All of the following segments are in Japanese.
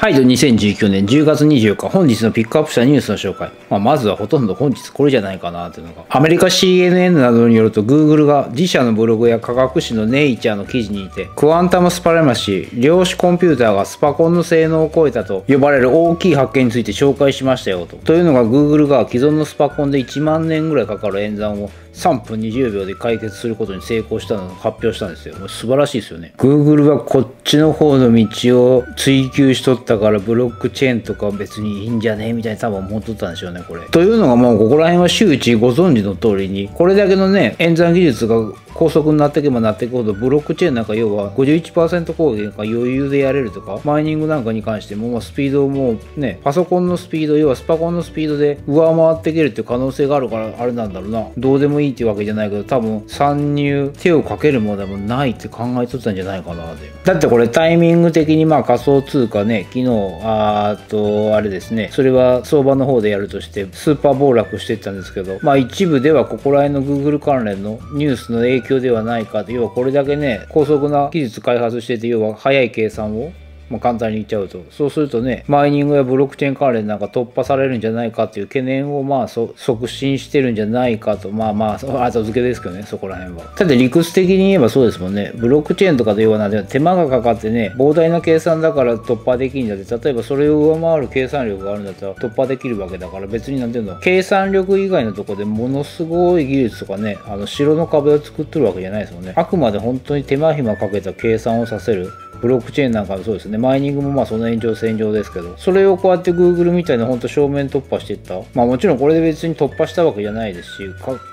はい、と2019年10月24日、本日のピックアップしたニュースの紹介。まあ、まずはほとんど本日これじゃないかなというのが。アメリカ CNN などによると、Google が自社のブログや科学誌のネイチャーの記事にて、クワンタムスパレマシー、量子コンピューターがスパコンの性能を超えたと呼ばれる大きい発見について紹介しましたよと。というのが Google が既存のスパコンで1万年ぐらいかかる演算を3分20秒で解決することに成功したのを発表したんですよ。もう素晴らしいですよね。Google はこっちの方の道を追求しとったからブロックチェーンとか別にいいんじゃねみたいに多分思っとったんでしょうね、これ。というのがもうここら辺は周知ご存知の通りに、これだけのね、演算技術が高速になっていけばなっていくほどブロックチェーンなんか要は51%攻撃が余裕でやれるとかマイニングなんかに関してももうスピードもねパソコンのスピード要はスパコンのスピードで上回っていけるっていう可能性があるからあれなんだろうなどうでもいいいいってわけじゃないけど多分参入手をかけるものでもないって考えとったんじゃないかなでだってこれタイミング的にまあ仮想通貨ね昨日あとあれですね。それは相場の方でやるとしてスーパー暴落していったんですけどまあ一部ではここら辺の Google 関連のニュースの影響ではないか。と要はこれだけね高速な技術開発してて要は早い計算をまあ、簡単に言っちゃうと。そうするとねマイニングやブロックチェーン関連なんか突破されるんじゃないかっていう懸念をまあ促進してるんじゃないかと。まあまあ後付けですけどねそこら辺は。ただ理屈的に言えばそうですもんね。ブロックチェーンとかで要はなん手間がかかってね膨大な計算だから突破できるんだって。例えばそれを上回る計算力があるんだったら突破できるわけだから。別になんていうの。計算力以外のとこでものすごい技術とかねあの城の壁を作ってるわけじゃないですもんね。あくまで本当に手間暇かけた計算をさせる。ブロックチェーンなんかそうですね。マイニングもまあその延長線上ですけど、それをこうやって Google みたいな本当正面突破していった。まあもちろんこれで別に突破したわけじゃないですし、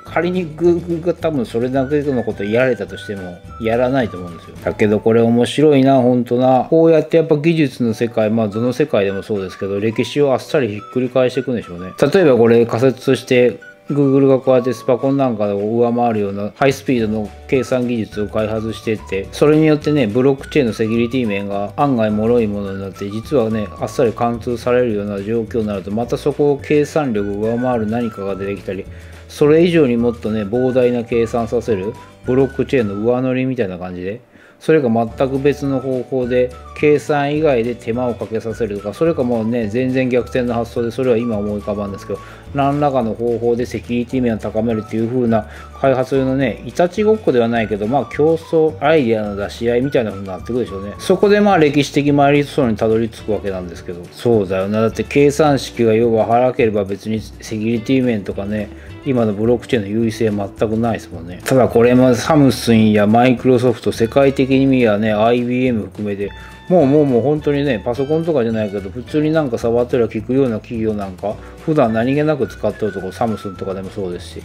仮に Google が多分それだけのことやられたとしても、やらないと思うんですよ。だけどこれ面白いな、本当な。こうやってやっぱ技術の世界、まあどの世界でもそうですけど、歴史をあっさりひっくり返していくんでしょうね。例えばこれ仮説として、Google がこうやってスパコンなんかを上回るようなハイスピードの計算技術を開発してってそれによってねブロックチェーンのセキュリティ面が案外脆いものになって実はねあっさり貫通されるような状況になるとまたそこを計算力を上回る何かが出てきたりそれ以上にもっとね膨大な計算させるブロックチェーンの上乗りみたいな感じでそれが全く別の方法で計算以外で手間をかけさせるとかそれかもうね全然逆転の発想でそれは今思い浮かばんですけど何らかの方法でセキュリティ面を高めるっていう風な開発用のねいたちごっこではないけどまあ競争アイデアの出し合いみたいな風になってくるでしょうね。そこでまあ歴史的マイリストにたどり着くわけなんですけど。そうだよな。だって計算式が要は腹ければ別にセキュリティ面とかね今のブロックチェーンの優位性全くないですもんね。ただこれもサムスンやマイクロソフト世界的に見やね IBM 含めてもうもうもう本当にねパソコンとかじゃないけど普通になんか触ったら聞くような企業なんか普段何気なく使ってるとこサムスンとかでもそうですし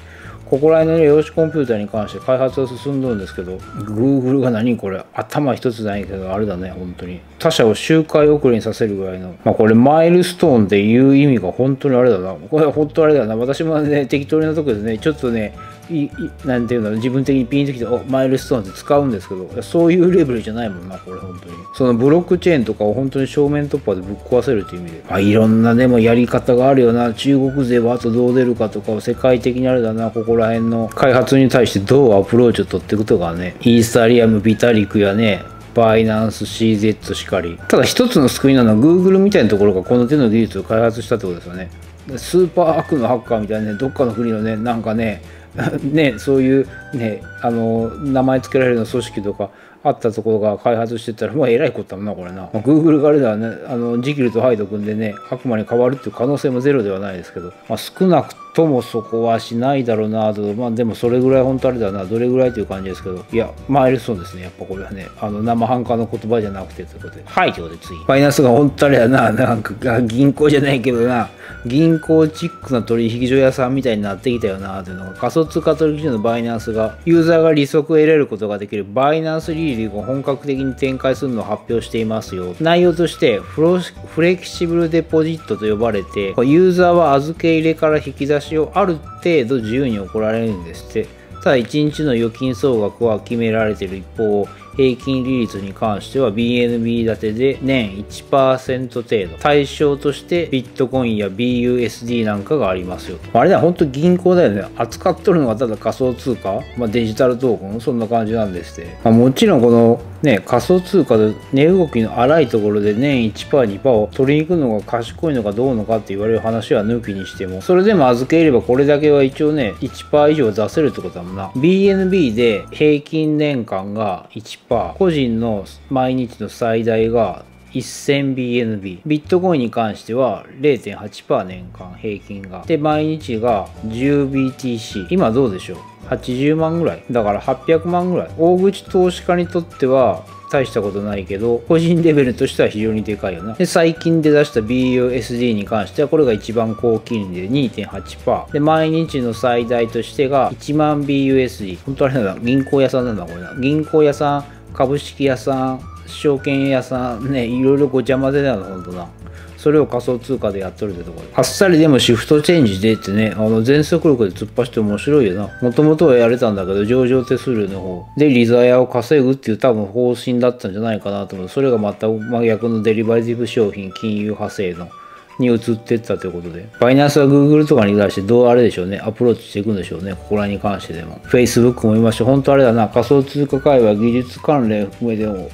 ここら辺の、量子コンピューターに関して開発は進んどるんですけど、Google が何これ、頭一つないけど、あれだね、本当に。他社を周回遅れにさせるぐらいの、まあこれマイルストーンっていう意味が本当にあれだな。これは本当あれだな。私もね、適当なとこでね、ちょっとね、いなんていうの自分的にピンときておマイルストーンって使うんですけどそういうレベルじゃないもんなこれ本当に。そのブロックチェーンとかを本当に正面突破でぶっ壊せるという意味で、あ、いろんなでもやり方があるよな。中国勢はあとどう出るかとか世界的にあれだな。ここら辺の開発に対してどうアプローチを取っていくとかね。イーサリアムビタリクやね。バイナンス CZ しかり。ただ一つの救いなのは Google みたいなところがこの手の技術を開発したってことですよね。スーパー悪のハッカーみたいなねどっかの国のねなんかね ね、そういう、ね、あの名前付けられるような組織とかあったところが開発してたらもうえらいことだもんなこれな、まあ、Google があれだね。あのジキルとハイド君でね悪魔に変わるっていう可能性もゼロではないですけど、まあ、少なくともそこはしないだろうなと。まあでもそれぐらい本当あれだな。どれぐらいという感じですけど。いやマイルストーンですね。やっぱこれはね。あの生半可の言葉じゃなくてということで。はいということで次。ファイナンスが本当あれだな。なんか銀行じゃないけどな。銀行チックな取引所屋さんみたいになってきたよなというのが。仮想通貨取引所のバイナンスがユーザーが利息を得れることができる。バイナンスリーグを本格的に展開するのを発表していますよ。内容としてフレキシブルデポジットと呼ばれてユーザーは預け入れから引き出しをある程度自由に行られるんですって。ただ1日の預金総額は決められている一方平均利率に関しては BNB 建てで年1%程度。対象としてビットコインや BUSD なんかがありますよあれだ本当銀行だよね。扱っとるのがただ仮想通貨、まあ、デジタルトークン？そんな感じなんですって、まあ、もちろんこのね仮想通貨で値動きの荒いところで年 1%2% を取りに行くのが賢いのかどうのかって言われる話は抜きにしてもそれでも預ければこれだけは一応ね1%以上出せるってことだもんな。BNB で平均年間が1%個人の毎日の最大が 1000BNB ビットコインに関しては0.8%年間平均が。で毎日が 10BTC 今どうでしょう？80万ぐらい？だから800万ぐらい。大口投資家にとっては大したことないけど個人レベルとしては非常にでかいよな。で最近で出した BUSD に関してはこれが一番高金利で2.8%で毎日の最大としてが1万 BUSD 本当あれなんだ。銀行屋さんなんだこれな。銀行屋さん株式屋さん証券屋さんねいろいろごちゃ混ぜだよほんとなそれを仮想通貨でやっとるってところ。あっさりでもシフトチェンジでってねあの全速力で突っ走って面白いよな。もともとはやれたんだけど上場手数料の方。でリザヤを稼ぐっていう多分方針だったんじゃないかなと思う。それがまた真逆のデリバティブ商品金融派生の。に移ってったということで、バイナンスは Google とかに対してどうあれでしょうね、アプローチしていくんでしょうね、ここらに関してでも。Facebook もいました。本当あれだな、仮想通貨界隈技術関連含めても、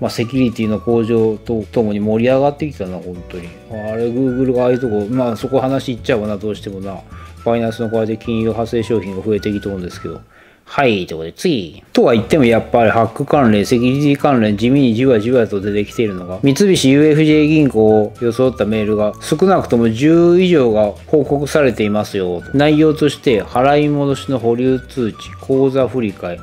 まあ、セキュリティの向上とともに盛り上がってきたな、本当に。あれ、Google がああいうとこ、まあそこ話いっちゃうわな、どうしてもな。バイナンスの代わりで金融派生商品が増えてきとるんですけど。はい、ということで次。とは言ってもやっぱりハック関連、セキュリティ関連、地味にじわじわと出てきているのが、三菱 UFJ 銀行を装ったメールが少なくとも10以上が報告されていますよ。内容として、払い戻しの保留通知、口座振替、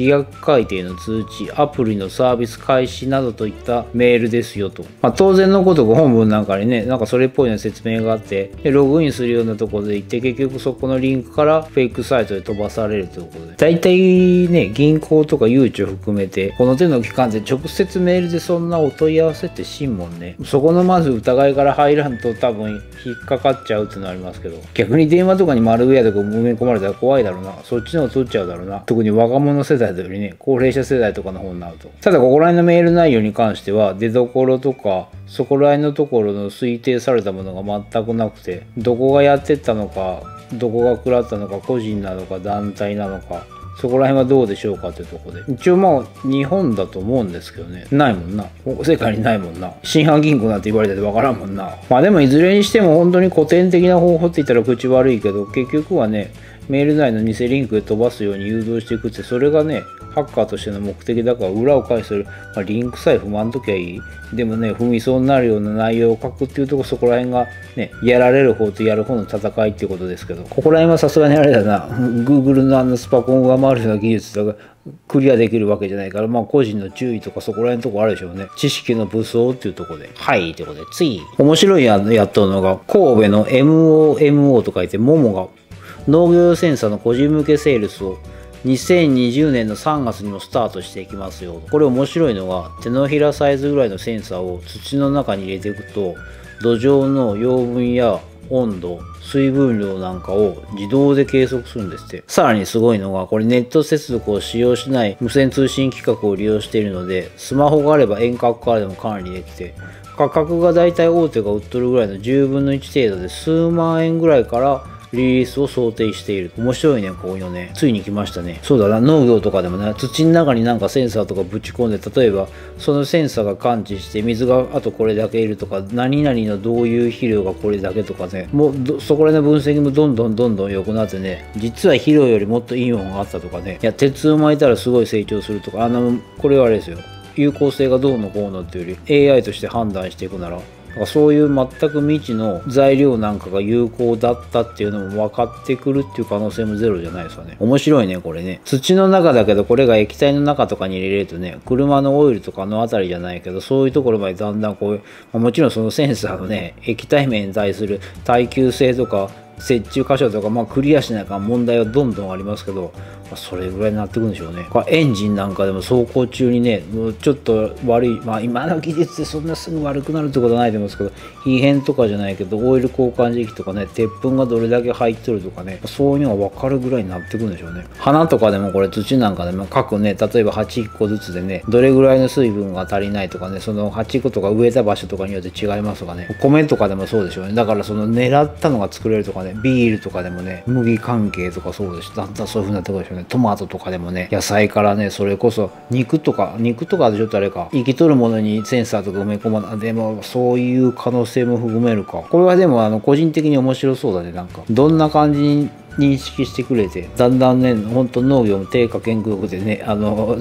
規約改定の通知、アプリのサービス開始などといったメールですよと。まあ、当然のことが本文なんかにね、なんかそれっぽいような説明があって、でログインするようなところで行って、結局そこのリンクからフェイクサイトで飛ばされるということで。大体ね、銀行とか誘致を含めて、この手の機関で直接メールでそんなお問い合わせってしんもんね。そこのまず疑いから入らんと多分引っかかっちゃうっていうのありますけど、逆に電話とかにマルウェアとか埋め込まれたら怖いだろうな。そっちの方取っちゃうだろうな。特に若者世代よね、高齢者世代とかの方になると。ただ、ここら辺のメール内容に関しては、出どころとか、そこら辺のところの推定されたものが全くなくて、どこがやってったのか、どこが食らったのか、個人なのか、団体なのか、そこら辺はどうでしょうかってとこで。一応まあ、日本だと思うんですけどね。ないもんな。世界にないもんな。新販銀行なんて言われたってわからんもんな。まあでもいずれにしても本当に古典的な方法って言ったら口悪いけど、結局はね、メール内の偽リンクで飛ばすように誘導していくって、それがね、ハッカーとしての目的だから裏を返する、まあ、リンクさえ踏まんときゃいい。でもね、踏みそうになるような内容を書くっていうとこそこら辺がね、やられる方とやる方の戦いっていうことですけど、ここら辺はさすがにあれだな、Google のあのスパコンを上回るような技術とか、クリアできるわけじゃないから、まあ個人の注意とかそこら辺のとこあるでしょうね。知識の武装っていうとこで。はい、ということで、次。面白いややっとるのが、神戸の MOMO と書いて、モモが農業センサーの個人向けセールスを2020年の3月にもスタートしていきますよ。これ面白いのが手のひらサイズぐらいのセンサーを土の中に入れていくと土壌の養分や温度、水分量なんかを自動で計測するんですって。さらにすごいのが、これネット接続を使用しない無線通信規格を利用しているので、スマホがあれば遠隔からでも管理できて、価格がだいたい大手が売っとるぐらいの10分の1程度で数万円ぐらいからリリースを想定している。面白いね、こういうのね。ついに来ましたね。そうだな、農業とかでもね、土の中になんかセンサーとかぶち込んで、例えば、そのセンサーが感知して、水があとこれだけいるとか、何々のどういう肥料がこれだけとかね、もうそこら辺の分析もどんどんどんどん良くなってね、実は肥料よりもっといいものがあったとかね、いや、鉄を巻いたらすごい成長するとか、あの、これはあれですよ。有効性がどうのこうのっていうより AI として判断していくならそういう全く未知の材料なんかが有効だったっていうのも分かってくるっていう可能性もゼロじゃないですかね。面白いね、これね。土の中だけど、これが液体の中とかに入れるとね、車のオイルとかのあたりじゃないけど、そういうところまでだんだんこういう、ま、もちろんそのセンサーのね、液体面に対する耐久性とか、折衷箇所とか、まあ、クリアしないか問題はどんどんありますけど、まあ、それぐらいになってくるんでしょうね。エンジンなんかでも走行中にね、もうちょっと悪い、まあ今の技術でそんなすぐ悪くなるってことはないと思うんですけど、異変とかじゃないけど、オイル交換時期とかね、鉄粉がどれだけ入ってるとかね、そういうのが分かるぐらいになってくるんでしょうね。花とかでもこれ土なんかでも各ね、例えば8個ずつでね、どれぐらいの水分が足りないとかね、その8個とか植えた場所とかによって違いますとかね、米とかでもそうでしょうね。だからその狙ったのが作れるとかね、ビールとかでもね、麦関係とかそうですだんだんそういう風になってくるでしょうね。ねトマトとかでもね野菜からねそれこそ肉とか肉とかでちょっとあれか生きとるものにセンサーとか埋め込まないでもそういう可能性も含めるか。これはでもあの個人的に面白そうだねなんか。どんな感じに認識してくれてだんだんね本当農業も低下建国でねあの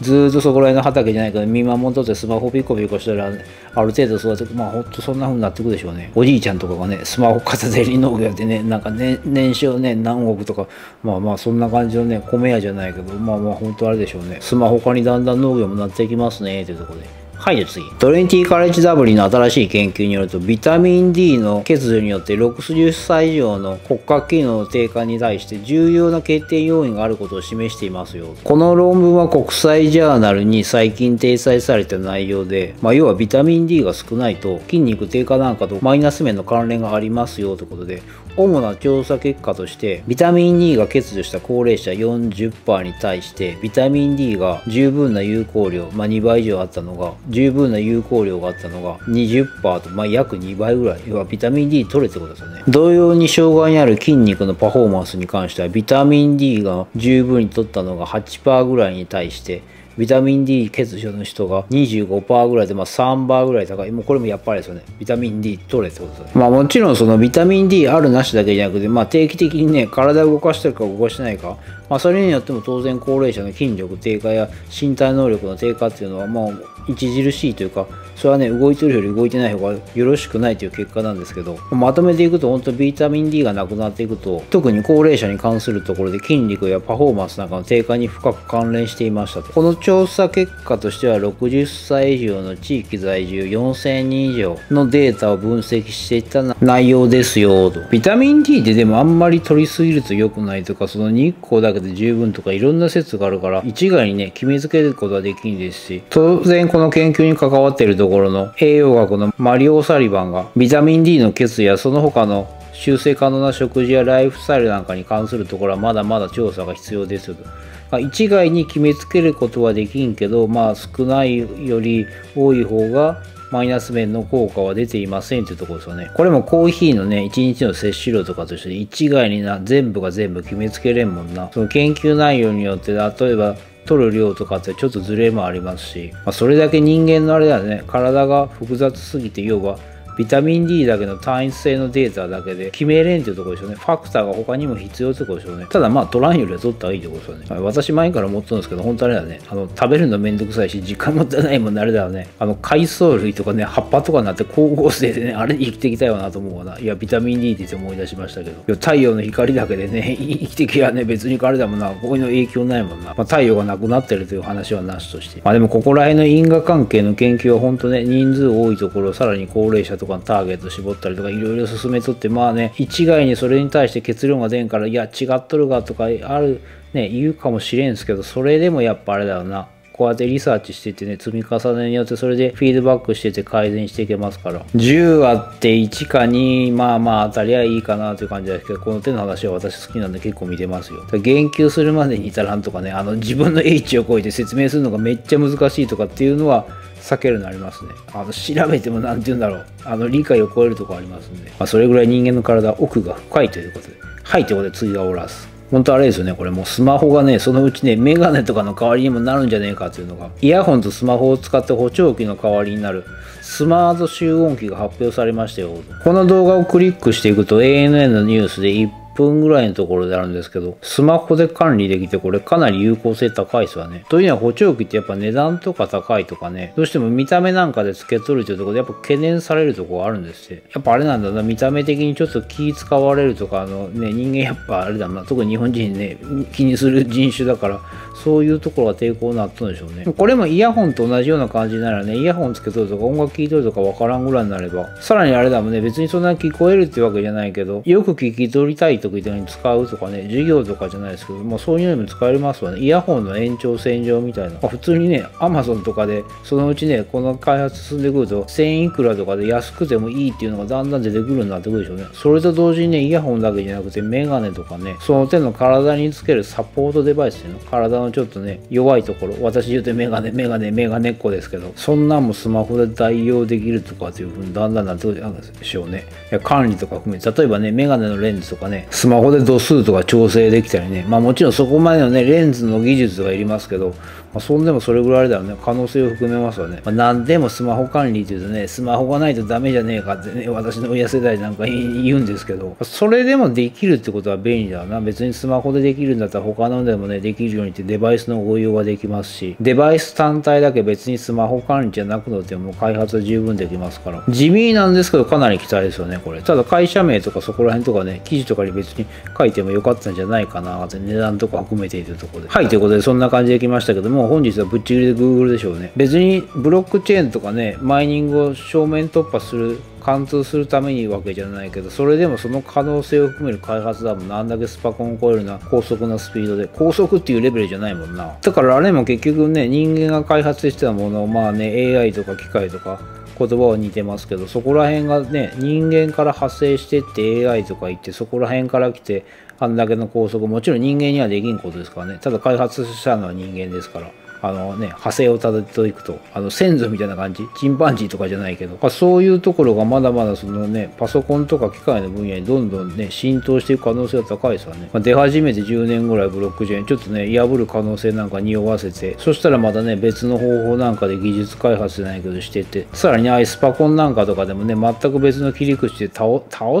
ずっとそこら辺の畑じゃないから見守っとってスマホピコピコしたらある程度育ててまあほんとそんな風になってくでしょうね。おじいちゃんとかがねスマホ片手に農業やってねなんかね年商ね何億とかまあまあそんな感じのね米屋じゃないけどまあまあ本当あれでしょうね。スマホ化にだんだん農業もなっていきますねというところで。はい、じゃ次。トレンティカレッジダブリの新しい研究によると、ビタミン D の欠如によって60歳以上の骨格機能の低下に対して重要な決定要因があることを示していますよ。この論文は国際ジャーナルに最近掲載された内容で、まあ、要はビタミン D が少ないと筋肉低下なんかとマイナス面の関連がありますよということで、主な調査結果としてビタミン D が欠如した高齢者40%に対してビタミン D が十分な有効量、まあ、2倍以上あったのが十分な有効量があったのが20%と、まあ、約2倍ぐらい要はビタミン D 取れってことですよね同様に障害にある筋肉のパフォーマンスに関してはビタミン D が十分に取ったのが8%ぐらいに対してビタミン D 欠如の人が25%ぐらいで、まあ、3バーぐらい高い。もうこれもやっぱりですよね。ビタミン D 取れってことですね。まあもちろんそのビタミン D あるなしだけじゃなくて、まあ定期的にね、体を動かしてるか動かしてないか、まあそれによっても当然高齢者の筋力低下や身体能力の低下っていうのは、まあ著しいというか、それはね、動いてるより動いてない方がよろしくないという結果なんですけど、まとめていくと本当ビタミン D がなくなっていくと、特に高齢者に関するところで筋肉やパフォーマンスなんかの低下に深く関連していましたと。この調査結果としては60歳以上の地域在住4000人以上のデータを分析していった内容ですよと。ビタミン D ってでもあんまり取りすぎると良くないとか、その日光だけで十分とかいろんな説があるから、一概にね、決めつけることはできんですし、当然この研究に関わっているとところの栄養学のマリオ・サリバンがビタミン D の欠如やその他の修正可能な食事やライフスタイルなんかに関するところはまだまだ調査が必要ですと。まあ、一概に決めつけることはできんけど、まあ少ないより多い方がマイナス面の効果は出ていませんというところですよね。これもコーヒーのね、1日の摂取量とかとして一概にな、全部が全部決めつけれんもんな。その研究内容によって、例えば取る量とかってちょっとずれもありますし、まあ、それだけ人間のあれだね。体が複雑すぎて要はビタミン D だけの単一性のデータだけで決めれんっていうところでしょうね。ファクターが他にも必要ってことでしょうね。ただまあ取らんよりは取った方がいいってことですよね。私前から思ってるんですけど、本当あれだね。あの、食べるのめんどくさいし、時間もったいないもんなれだよね。あの、海藻類とかね、葉っぱとかになって光合成でね、あれ生きてきたいわなと思うわな。いや、ビタミン D って思い出しましたけど。太陽の光だけでね、生きてきゃね、別にあれだもんな。ここにの影響ないもんな。まあ、太陽がなくなってるという話はなしとして。まあでもここら辺の因果関係の研究は本当ね、人数多いところ、さらに高齢者とかのターゲット絞ったりとかいろいろ進めとってまあね一概にそれに対して結論が出んからいや違っとるがとかあるね言うかもしれんすけどそれでもやっぱあれだよなこうやってリサーチしててね、積み重ねによってそれでフィードバックしてて改善していけますから。10あって1か2、まあまあ当たりはいいかなという感じですけど、この手の話は私好きなんで結構見てますよ。言及するまでに至らんとかね、あの自分の H を超えて説明するのがめっちゃ難しいとかっていうのは、避けるのありますね。あの調べても何て言うんだろう。あの理解を超えるとこありますんで、まあ、それぐらい人間の体奥が深いということで。はい、ということで次がおらす。本当あれですよね、これもうスマホがね、そのうちね、メガネとかの代わりにもなるんじゃねえかっていうのが、イヤホンとスマホを使って補聴器の代わりになるスマート集音機が発表されましたよ。この動画をクリックしていくと ANN のニュースで一分ぐらいのところであるんですけど、スマホで管理できてこれかなり有効性高いですわね。というのは補聴器ってやっぱ値段とか高いとかね、どうしても見た目なんかで付け取るというところでやっぱ懸念されるところあるんですって。やっぱあれなんだな、見た目的にちょっと気使われるとか、あのね、人間やっぱあれだな、特に日本人ね、気にする人種だから、そういうところが抵抗になったんでしょうね。これもイヤホンと同じような感じならね、イヤホンつけとるとか音楽聴いとるとかわからんぐらいになれば、さらにあれだもんね、別にそんな聞こえるってわけじゃないけど、よく聞き取りたいと時に使うとかね、授業とかじゃないですけど、まあそういうのにも使えますわね。イヤホンの延長線上みたいな。まあ、普通にね、アマゾンとかで、そのうちね、この開発進んでくると、1000いくらとかで安くてもいいっていうのがだんだん出てくるようになってくるでしょうね。それと同時にね、イヤホンだけじゃなくて、メガネとかね、その手の体につけるサポートデバイスっていうの、体のちょっとね、弱いところ、私言うてメガネ、メガネ、メガネっ子ですけど、そんなんもスマホで代用できるとかっていうふうにだんだんなってくるでしょうね。管理とか含めて、例えばね、メガネのレンズとかね、スマホで度数とか調整できたりね。まあもちろんそこまでのねレンズの技術がいりますけど、まあ、そんでもそれぐらいだよね。可能性を含めますわね、まあ、何でもスマホ管理っていうとねスマホがないとダメじゃねえかってね私の親世代なんか言うんですけど。それでもできるってことは便利だな。別にスマホでできるんだったら他のでもねできるようにってデバイスの応用ができますし。デバイス単体だけ別にスマホ管理じゃなくても開発は十分できますから。地味なんですけどかなり期待ですよねこれ。ただ会社名とかそこら辺とかね記事とかに別に書いてもよかったんじゃないかなって値段とか含めているところで。はいということでそんな感じで来ましたけども。もう本日はぶっちぎりで Google でしょうね。別にブロックチェーンとかねマイニングを正面突破する貫通するためにわけじゃないけどそれでもその可能性を含める開発だもんな。んだけスパコンを超えるな高速なスピードで。高速っていうレベルじゃないもんな。だからあれも結局ね人間が開発してたものをまあね AI とか機械とか言葉は似てますけどそこら辺がね人間から派生してって AI とか言ってそこら辺から来てあんだけの高速もちろん人間にはできんことですからね。ただ開発したのは人間ですから。あのね、派生をたどっていくと、あの先祖みたいな感じ、チンパンジーとかじゃないけど、そういうところがまだまだそのね、パソコンとか機械の分野にどんどんね、浸透していく可能性が高いですよね。まあ、出始めて10年ぐらいブロックチェーン、ちょっとね、破る可能性なんか匂わせて、そしたらまたね、別の方法なんかで技術開発じゃないけどしてて、さらにアイスパコンなんかとかでもね、全く別の切り口で倒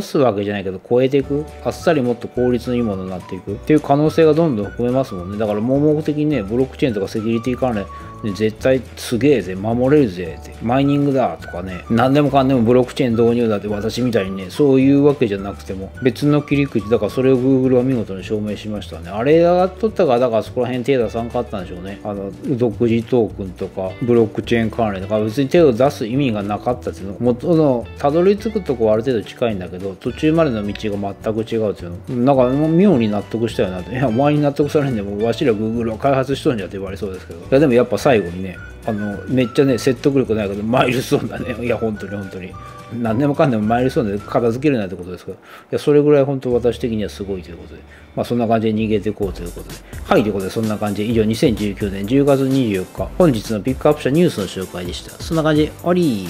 すわけじゃないけど、超えていく、あっさりもっと効率のいいものになっていくっていう可能性がどんどん含めますもんね。だから盲目的にね、ブロックチェーンとかセキュリティ関連、絶対すげえぜ守れるぜって。マイニングだとかね何でもかんでもブロックチェーン導入だって私みたいにねそういうわけじゃなくても別の切り口だからそれを Google は見事に証明しましたね。あれが取ったからだからそこら辺手出さんかったんでしょうね。あの独自トークンとかブロックチェーン関連とか別に手を出す意味がなかったっていうの。元のたどり着くとこはある程度近いんだけど途中までの道が全く違うっていうの。なんか妙に納得したよなと。いやお前に納得されんでもわしら Google は開発しとんじゃって言われそうですけど。いやでもやっぱ最後にねあのめっちゃね説得力ないけどマイルストーンだね。いや本当に本当に。何でもかんでもマイルストーンで片付けるなってことですけど。いやそれぐらい本当私的にはすごいということで。まあそんな感じで逃げていこうということで。はいということでそんな感じで以上2019年10月24日本日のピックアップしたニュースの紹介でした。そんな感じで終わり。